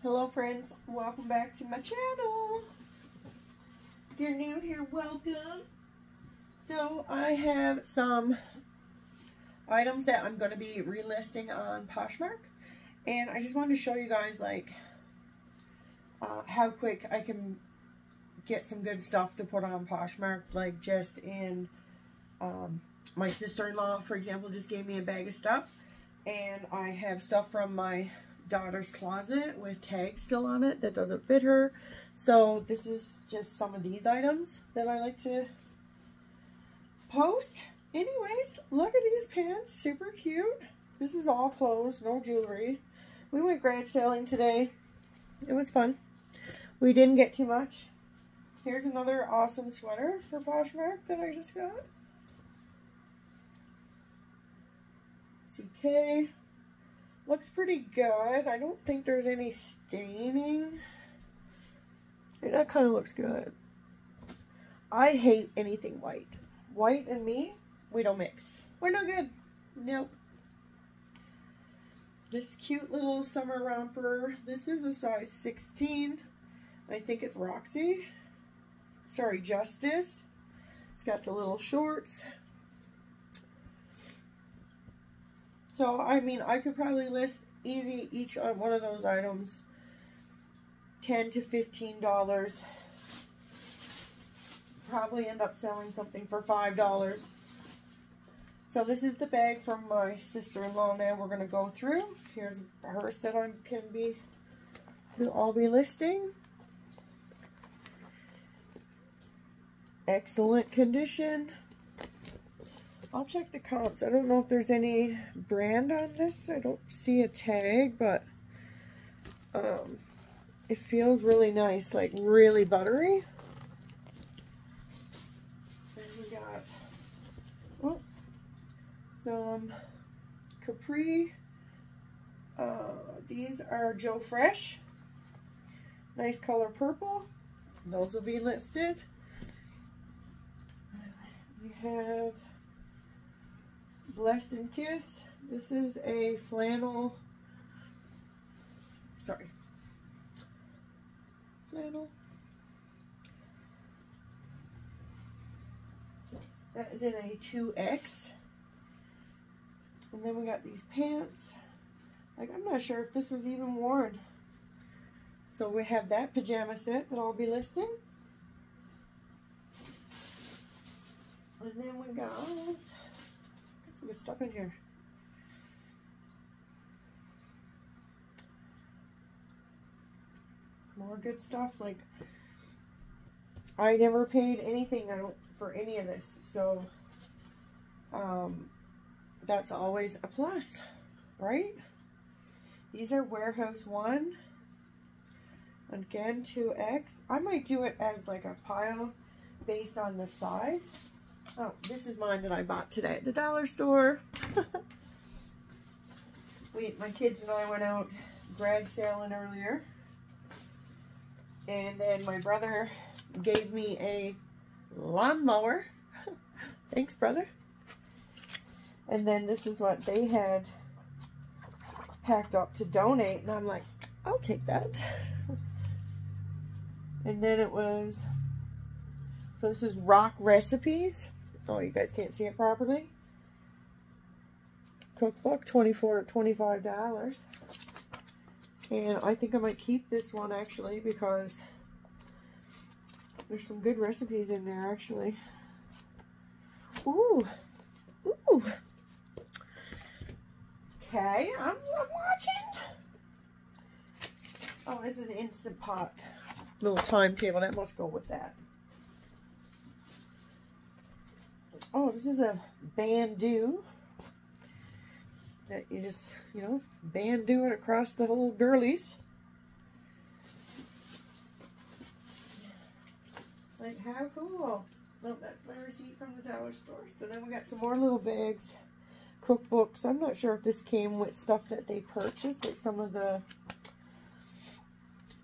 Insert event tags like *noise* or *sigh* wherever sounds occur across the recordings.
Hello friends, welcome back to my channel. If you're new here, welcome. So I have some items that I'm going to be relisting on Poshmark. And I just wanted to show you guys like uh, how quick I can get some good stuff to put on Poshmark. Like just in um, my sister-in-law, for example, just gave me a bag of stuff. And I have stuff from my daughter's closet with tags still on it that doesn't fit her. So this is just some of these items that I like to post. Anyways, look at these pants. Super cute. This is all clothes, no jewelry. We went garage sailing today. It was fun. We didn't get too much. Here's another awesome sweater for Poshmark that I just got. CK. Looks pretty good. I don't think there's any staining. that kind of looks good. I hate anything white. White and me, we don't mix. We're no good. Nope. This cute little summer romper. This is a size 16. I think it's Roxy. Sorry, Justice. It's got the little shorts. So, I mean, I could probably list easy each on one of those items 10 to $15. Probably end up selling something for $5. So this is the bag from my sister-in-law now we're going to go through. Here's her that I can be, we'll all be listing. Excellent condition. I'll check the comps. I don't know if there's any brand on this. I don't see a tag, but um, it feels really nice, like really buttery. Then we got oh, some Capri. Uh, these are Joe Fresh. Nice color purple. Those will be listed. We have Blessed and Kiss. This is a flannel, sorry, flannel. That is in a 2X. And then we got these pants. Like, I'm not sure if this was even worn. So we have that pajama set that I'll be listing. And then we got some good stuff in here. More good stuff. Like, I never paid anything I don't for any of this. So, um, that's always a plus, right? These are Warehouse 1. Again, 2X. I might do it as like a pile based on the size. Oh, this is mine that I bought today at the dollar store. *laughs* we, my kids and I went out garage sailing earlier. And then my brother gave me a lawnmower. *laughs* Thanks, brother. And then this is what they had packed up to donate. And I'm like, I'll take that. *laughs* and then it was, so this is Rock Recipes. Oh, you guys can't see it properly. Cookbook, 24 $25. And I think I might keep this one actually because there's some good recipes in there actually. Ooh. Ooh. Okay, I'm, I'm watching. Oh, this is Instant Pot. Little timetable. That must go with that. Oh, this is a bandeau. That you just, you know, bandeau it across the whole girlies. Like, how cool. Oh, that's my receipt from the dollar store. So then we got some more little bags, cookbooks. I'm not sure if this came with stuff that they purchased, like some of the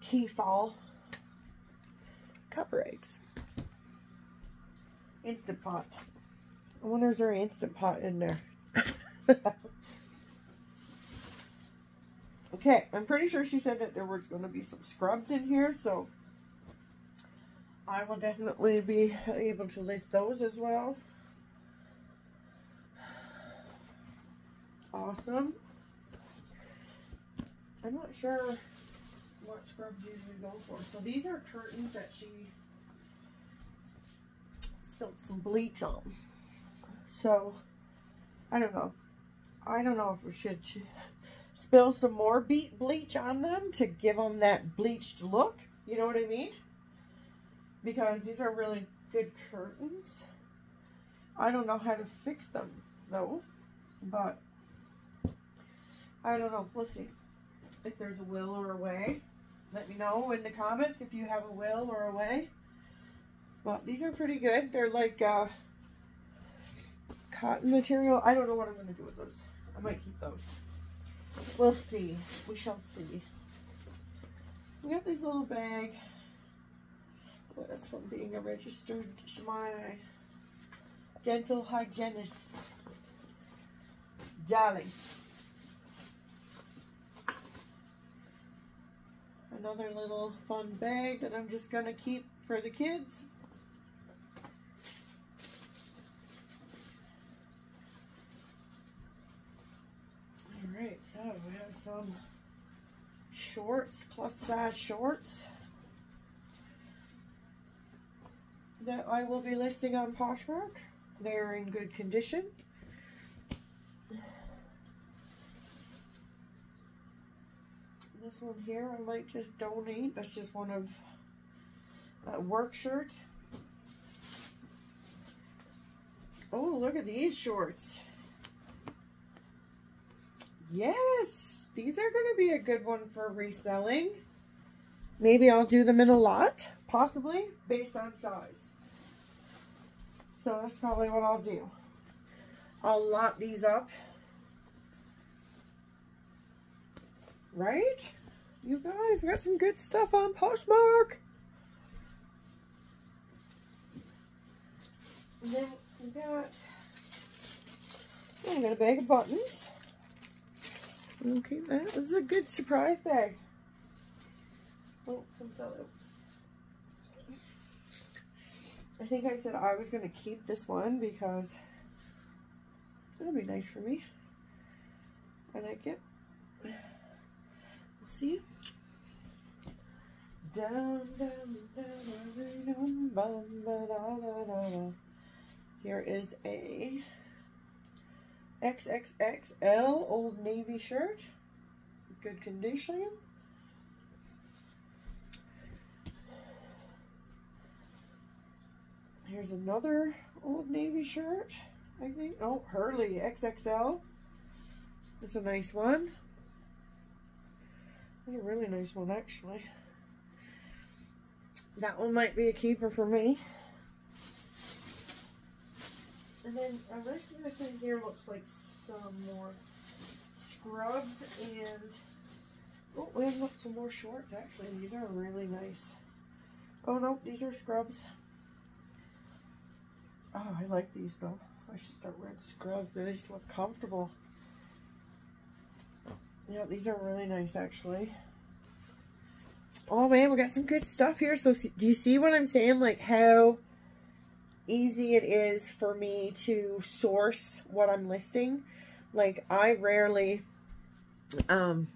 T-fal copper eggs. Instant Pot. I wonder is there an Instant Pot in there? *laughs* Okay, I'm pretty sure she said that there was going to be some scrubs in here, so I will definitely be able to list those as well. Awesome. I'm not sure what scrubs usually go for. So these are curtains that she spilled some bleach on. So, I don't know. I don't know if we should spill some more beet bleach on them to give them that bleached look. You know what I mean? Because these are really good curtains. I don't know how to fix them though, but I don't know. We'll see if there's a will or a way. Let me know in the comments if you have a will or a way. But these are pretty good. They're like uh, cotton material. I don't know what I'm going to do with those. I might keep those. We'll see. We shall see. We got this little bag. What is from being a registered my dental hygienist. Darling. Another little fun bag that I'm just going to keep for the kids. We have some shorts, plus size shorts that I will be listing on Poshmark. They're in good condition. This one here I might just donate. That's just one of a work shirt. Oh, look at these shorts. Yes, these are going to be a good one for reselling. Maybe I'll do them in a lot, possibly, based on size. So that's probably what I'll do. I'll lot these up Right? You guys, we got some good stuff on Poshmark. And then we got, we got a bag of buttons. Okay, that this is a good surprise bag. Oh, some fellow. I think I said I was going to keep this one because it'll be nice for me. I like it. Let's see? Here is a XXXL Old Navy shirt. Good condition. Here's another Old Navy shirt. I think. Oh, Hurley XXL. It's a nice one. A really nice one, actually. That one might be a keeper for me. And then the rest of this in here looks like some more scrubs and oh, we have some more shorts actually. These are really nice. Oh no, these are scrubs. Oh, I like these though. I should start wearing scrubs. They just look comfortable. Yeah, these are really nice actually. Oh man, we got some good stuff here. So do you see what I'm saying? Like how easy it is for me to source what I'm listing. Like I rarely, um,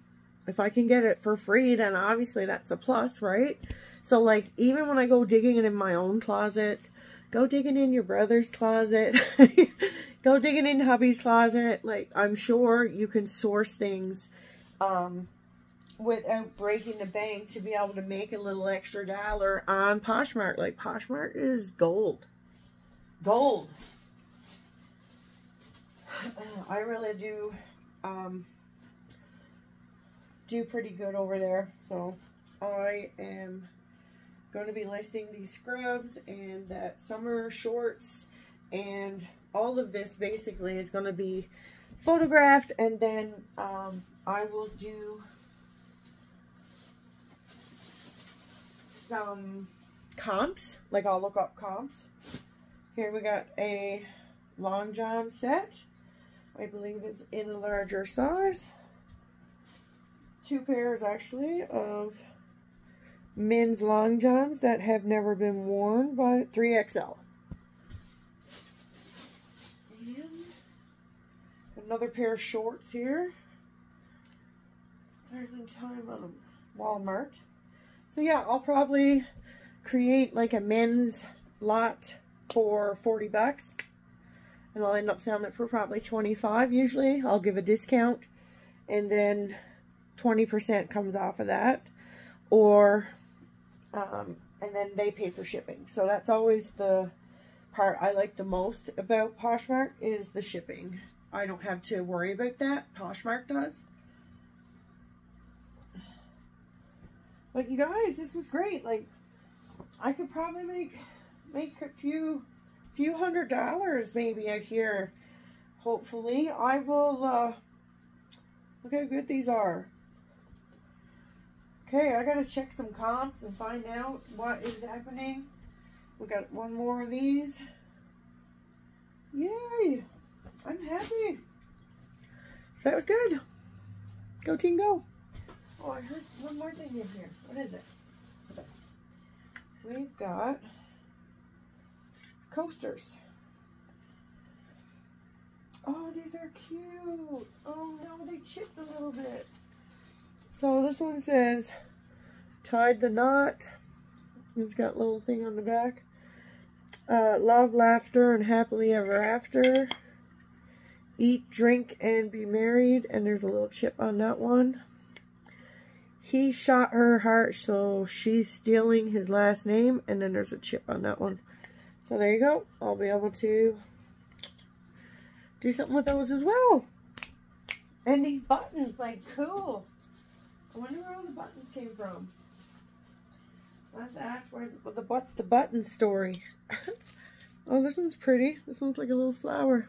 if I can get it for free, then obviously that's a plus, right? So like even when I go digging it in my own closet, go digging in your brother's closet, *laughs* go digging in hubby's closet. Like I'm sure you can source things, um, without breaking the bank to be able to make a little extra dollar on Poshmark. Like Poshmark is gold. Gold. *sighs* I really do um, do pretty good over there. So I am going to be listing these scrubs and that summer shorts and all of this basically is going to be photographed and then um, I will do some comps, like I'll look up comps. Here we got a long john set. I believe it's in a larger size. two pairs actually of men's long johns that have never been worn by 3XL. And another pair of shorts here. There's in time on Walmart. So yeah, I'll probably create like a men's lot for 40 bucks. And I'll end up selling it for probably 25 usually. I'll give a discount and then 20% comes off of that. Or, um, and then they pay for shipping. So that's always the part I like the most about Poshmark is the shipping. I don't have to worry about that. Poshmark does. But you guys, this was great. Like, I could probably make make a few few hundred dollars maybe out here. Hopefully, I will. Uh, look how good these are. Okay, I gotta check some comps and find out what is happening. We got one more of these. Yay! I'm happy. So that was good. Go team go. Oh, I heard one more thing in here. What is it? We've got coasters. Oh, these are cute. Oh no, they chipped a little bit. So this one says, tied the knot. It's got a little thing on the back. Uh, love, laughter, and happily ever after. Eat, drink, and be married. And there's a little chip on that one. He shot her heart, so she's stealing his last name. And then there's a chip on that one. So there you go. I'll be able to do something with those as well. And these buttons, like, cool. I wonder where all the buttons came from. I have to ask where the what's the button story. *laughs* oh, this one's pretty. This one's like a little flower.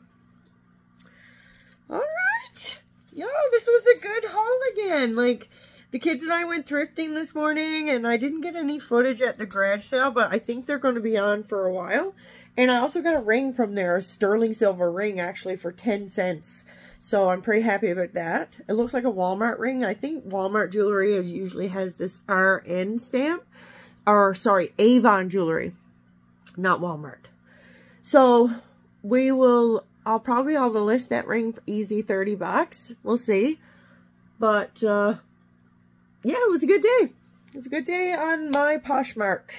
All right. Yo, this was a good haul again. Like, the kids and I went thrifting this morning, and I didn't get any footage at the garage sale, but I think they're going to be on for a while. And I also got a ring from there, a sterling silver ring, actually, for 10 cents. So I'm pretty happy about that. It looks like a Walmart ring. I think Walmart jewelry usually has this RN stamp. Or, sorry, Avon jewelry. Not Walmart. So, we will, I'll probably have to list that ring for easy 30 bucks. We'll see. But, uh, yeah, it was a good day. It was a good day on my Poshmark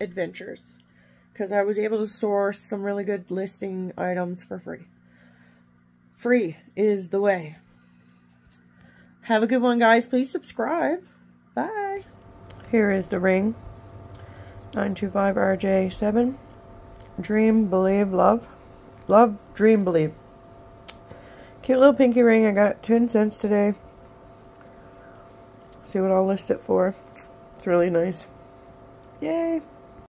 adventures. Because I was able to source some really good listing items for free. Free is the way. Have a good one, guys. Please subscribe. Bye. Here is the ring. 925RJ7. Dream, believe, love. Love, dream, believe. Cute little pinky ring. I got 10 cents today. See what I'll list it for. It's really nice. Yay.